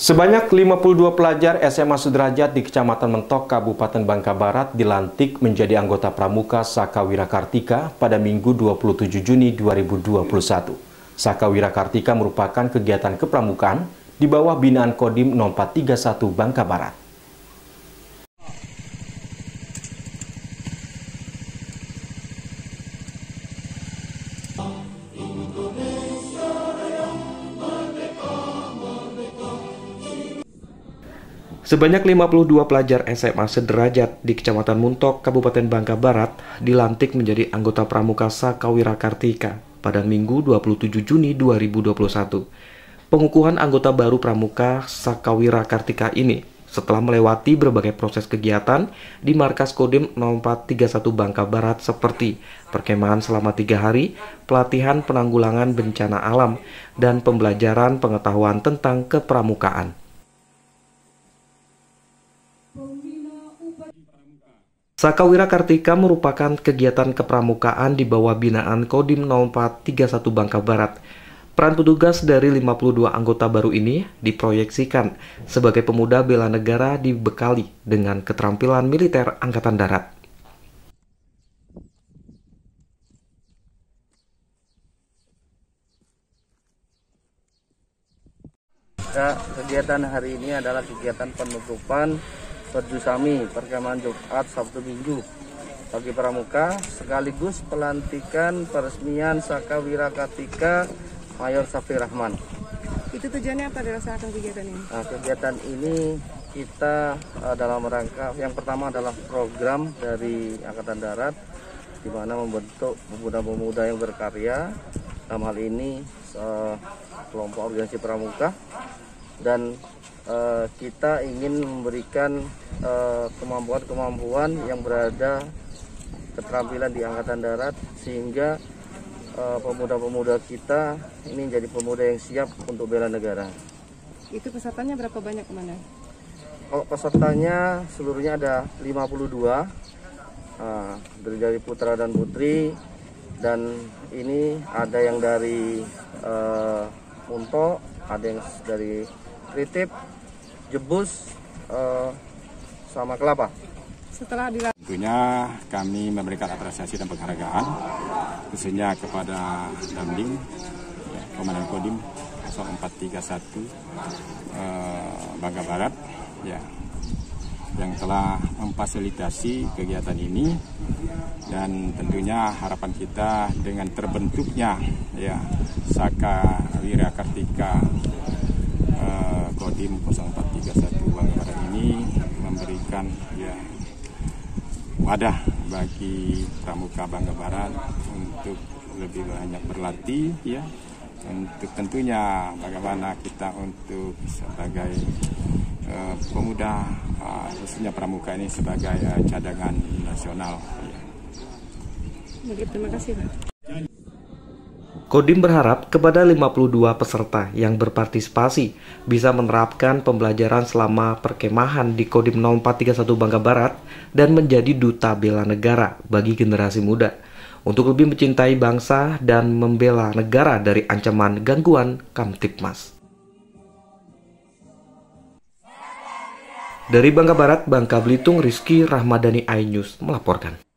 Sebanyak 52 pelajar SMA Sudrajat di Kecamatan Mentok, Kabupaten Bangka Barat dilantik menjadi anggota Pramuka Sakawira Kartika pada Minggu 27 Juni 2021. Sakawira Kartika merupakan kegiatan kepramukaan di bawah binaan Kodim 0431 Bangka Barat. Sebanyak 52 pelajar SMA sederajat di Kecamatan Muntok, Kabupaten Bangka Barat dilantik menjadi anggota Pramuka Sakawira Kartika pada Minggu 27 Juni 2021. Pengukuhan anggota baru Pramuka Sakawira Kartika ini setelah melewati berbagai proses kegiatan di markas Kodim 0431 Bangka Barat seperti perkemahan selama tiga hari, pelatihan penanggulangan bencana alam, dan pembelajaran pengetahuan tentang kepramukaan. Sakawira Kartika merupakan kegiatan kepramukaan di bawah binaan Kodim 0431 Bangka Barat. Peran petugas dari 52 anggota baru ini diproyeksikan sebagai pemuda bela negara dibekali dengan keterampilan militer Angkatan Darat. Ya, kegiatan hari ini adalah kegiatan penutupan Perjusami perkemahan Jumat Sabtu Minggu bagi pramuka sekaligus pelantikan peresmian Saka Wirakatika Mayor Safi Rahman. Itu tujuannya apa dilaksanakan kegiatan ini? Nah, kegiatan ini kita uh, dalam rangka yang pertama adalah program dari Angkatan Darat di mana membentuk pemuda-pemuda yang berkarya dalam hal ini uh, kelompok organisasi pramuka dan uh, kita ingin memberikan kemampuan-kemampuan uh, yang berada keterampilan di angkatan darat sehingga eh, pemuda-pemuda uh, kita ini menjadi pemuda yang siap untuk bela negara. Itu pesertanya berapa banyak ke mana? Kalau pesertanya seluruhnya ada 52 uh, dari dari putra dan putri dan ini ada yang dari uh, Munto, ada yang dari Kritip, Jebus, uh, sama Kelapa. Setelah dilakukan. Tentunya kami memberikan apresiasi dan penghargaan khususnya kepada Damding, ya, Komandan Kodim 0431 uh, Bangka Barat, ya, yang telah memfasilitasi kegiatan ini dan tentunya harapan kita dengan terbentuknya ya Saka Wira Kartika Kodim 0431 Bangka Barat ini memberikan ya wadah bagi pramuka Bangka Barat untuk lebih banyak berlatih ya untuk tentunya bagaimana kita untuk sebagai uh, pemuda uh, khususnya pramuka ini sebagai uh, cadangan nasional ya. Terima kasih Pak. Kodim berharap kepada 52 peserta yang berpartisipasi bisa menerapkan pembelajaran selama perkemahan di Kodim 0431 Bangka Barat dan menjadi duta bela negara bagi generasi muda untuk lebih mencintai bangsa dan membela negara dari ancaman gangguan Kamtipmas. Dari Bangka Barat, Bangka Belitung, Rizky Rahmadani Ainus melaporkan.